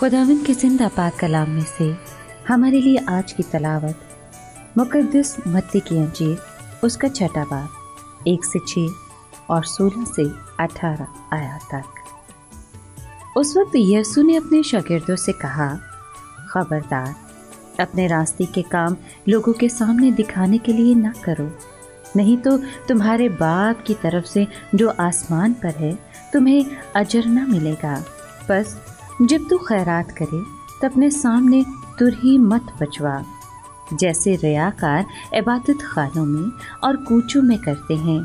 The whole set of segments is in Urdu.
خداون کے زندہ پاک کلام میں سے ہمارے لیے آج کی تلاوت مقدس متی کی انجیر، اس کا چھٹا باب، ایک سے چھ اور سولہ سے اٹھارہ آیا تک۔ اس وقت یسو نے اپنے شاگردوں سے کہا، خبردار، اپنے راستے کے کام لوگوں کے سامنے دکھانے کے لیے نہ کرو۔ نہیں تو تمہارے باپ کی طرف سے جو آسمان پر ہے، تمہیں اجر نہ ملے گا۔ بس جب تو خیرات کرے تو اپنے سامنے ترہی مت بچوا۔ جیسے ریا کار عبادت خانوں میں اور کوچوں میں کرتے ہیں،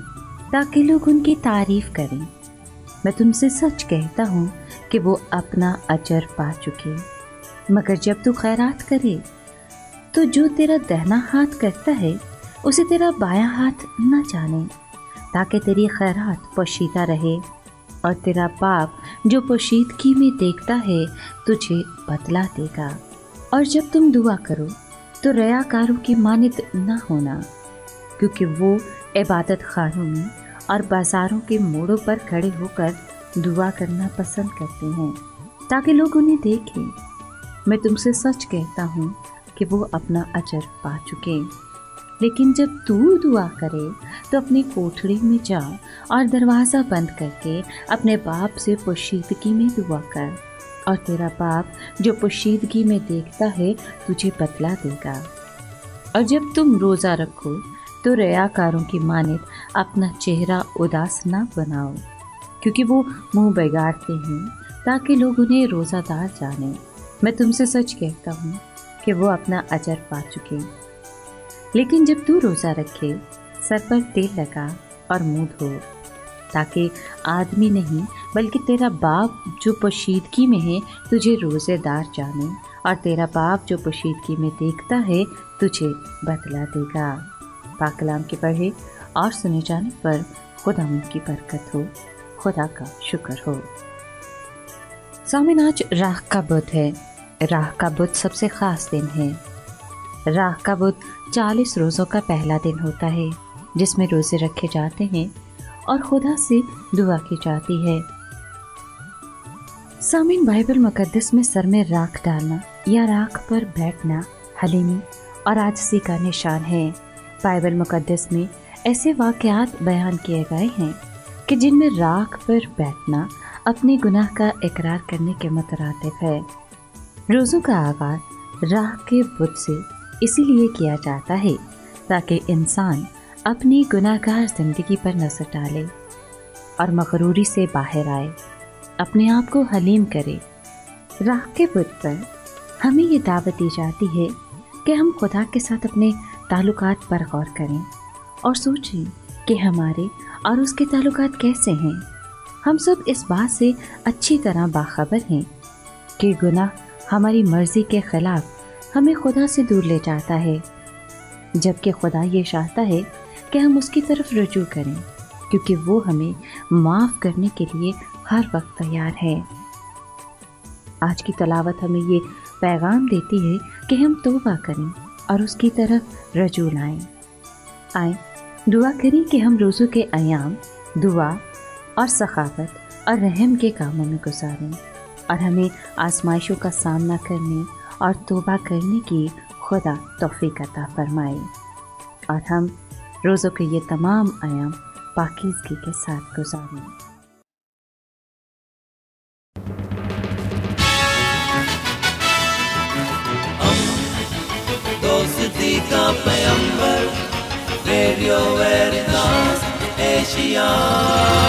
تاکہ لوگ ان کی تعریف کریں۔ میں تم سے سچ کہتا ہوں کہ وہ اپنا اجر پا چکے۔ مگر جب تو خیرات کرے، تو جو تیرا دہنا ہاتھ کرتا ہے، اسے تیرا بایاں ہاتھ نہ جانے، تاکہ تیری خیرات پوشیدہ رہے اور تیرا باپ جو پوشیدگی میں دیکھتا ہے تجھے بدلا دے گا۔ اور جب تم دعا کرو تو ریا کاروں کی مانت نہ ہونا، کیونکہ وہ عبادت خانوں میں اور بازاروں کے موڑوں پر کھڑے ہو کر دعا کرنا پسند کرتے ہیں، تاکہ لوگ انہیں دیکھیں۔ میں تم سے سچ کہتا ہوں کہ وہ اپنا اجر پا چکے۔ لیکن جب تو دعا کرے تو اپنی کوٹھڑی میں جا اور دروازہ بند کر کے اپنے باپ سے پوشیدگی میں دعا کر اور تیرا باپ جو پوشیدگی میں دیکھتا ہے تجھے بدلا دے گا۔ اور جب تم روزہ رکھو تو ریا کاروں کی مانت اپنا چہرہ اداس نہ بناؤ، کیونکہ وہ منہ بگاڑتے ہیں تاکہ لوگ انہیں روزہ دار جانیں۔ میں تم سے سچ کہتا ہوں کہ وہ اپنا اجر پا چکے۔ لیکن جب تو روزہ رکھے، سر پر تیل لگا اور منہ دھو، تاکہ آدمی نہیں، بلکہ تیرا باپ جو پوشیدگی میں ہے، تجھے روزے دار جانے اور تیرا باپ جو پوشیدگی میں دیکھتا ہے، تجھے بدلا دے گا۔ پاکلام کے پڑھے اور سنے جانے پر خدا ان کی برکت ہو۔ خدا کا شکر ہو۔ سامن آج راہ کا بدھ ہے۔ راہ کا بدھ سب سے خاص دن ہے۔ راہ کا بدھ چالیس روزوں کا پہلا دن ہوتا ہے، جس میں روزے رکھے جاتے ہیں اور خدا سے دعا کی جاتی ہے۔ سامعین، بائبل مقدس میں سر میں راکھ ڈالنا یا راکھ پر بیٹھنا حلیمی اور آجسی کا نشان ہے۔ بائبل مقدس میں ایسے واقعات بیان کیے گئے ہیں کہ جن میں راکھ پر بیٹھنا اپنے گناہ کا اقرار کرنے کے مترادف ہے۔ روزوں کا آغاز راہ کے بدھ سے اسی لیے کیا جاتا ہے تاکہ انسان اپنی گناہ گار زندگی پر نظر ڈالے اور مغروری سے باہر آئے، اپنے آپ کو حلیم کرے۔ راہ کے بدھ پر ہمیں یہ دعوت دی جاتی ہے کہ ہم خدا کے ساتھ اپنے تعلقات پر غور کریں اور سوچیں کہ ہمارے اور اس کے تعلقات کیسے ہیں۔ ہم سب اس بات سے اچھی طرح باخبر ہیں کہ گناہ ہماری مرضی کے خلاف ہمیں خدا سے دور لے جاتا ہے۔ جبکہ خدا یہ چاہتا ہے کہ ہم اس کی طرف رجوع کریں، کیونکہ وہ ہمیں معاف کرنے کے لیے ہر وقت تیار ہے۔ آج کی تلاوت ہمیں یہ پیغام دیتی ہے کہ ہم توبہ کریں اور اس کی طرف رجوع لائیں۔ آئیں، دعا کریں کہ ہم روزوں کے ایام، دعا اور ثقافت اور رحم کے کاموں میں گزاریں اور ہمیں آزمائشوں کا سامنا کرنے اور توبہ کرنے کی خدا توفیق عطا فرمائے۔ اور ہم روزوں کے یہ تمام ایام پاکیزگی کے ساتھ گزاریں۔ دوستی کا پیمبر ریڈیو ایشیا۔